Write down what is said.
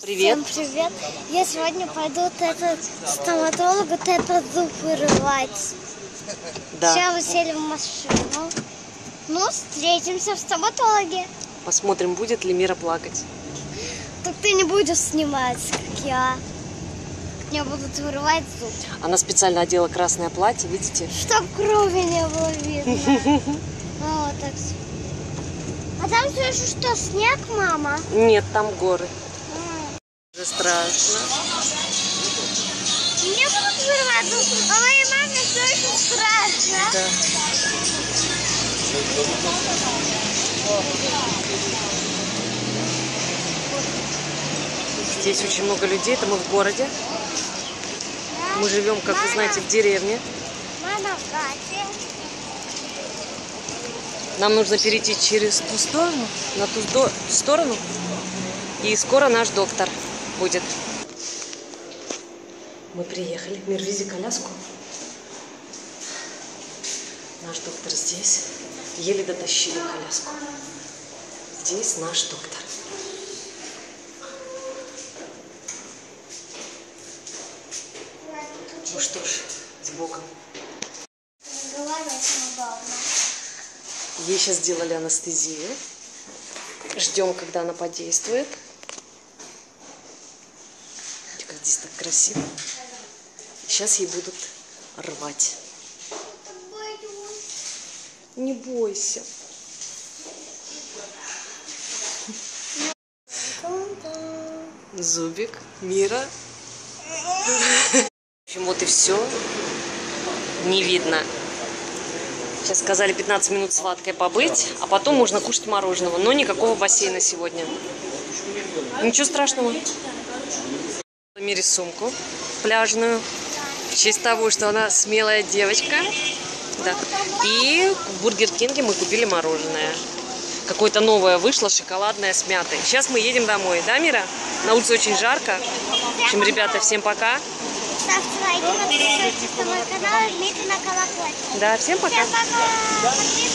Привет. Всем привет. Я сегодня пойду этот стоматолог, вот этот зуб вырывать. Да. Сейчас мы сели в машину. Ну, встретимся в стоматологе. Посмотрим, будет ли Мира плакать. Так ты не будешь снимать, как я. Мне будут вырывать зуб. Она специально одела красное платье, видите? Чтоб крови не было видно. Ну, вот так. А там слышу, что снег, мама? Нет, там горы. М. Уже страшно. Вырывать зуб, а моей маме все очень страшно. Да. Здесь очень много людей, это мы в городе. Мы живем, как вы знаете, в деревне. Мама. Нам нужно перейти через ту сторону, на ту сторону. И скоро наш доктор будет. Мы приехали. Мир, вези коляску. Наш доктор здесь. Еле дотащили коляску. Здесь наш доктор. Ну что ж, с Богом. Ей сейчас сделали анестезию. Ждем, когда она подействует. Здесь так красиво. Сейчас ей будут рвать. Не бойся. Зубик, Мира. В общем, вот и все. Не видно. Сейчас сказали 15 минут сладкой побыть, а потом можно кушать мороженого. Но никакого бассейна сегодня. Ничего страшного. Мире сумку пляжную. В честь того, что она смелая девочка. Да. И в Бургер Кинге мы купили мороженое. Какое-то новое вышло, шоколадное с мятой. Сейчас мы едем домой. Да, Мира? На улице очень жарко. В общем, ребята, всем пока. Ставьте лайки, подписывайтесь на мой канал и жмите на колокольчик. Да, всем пока. Всем пока!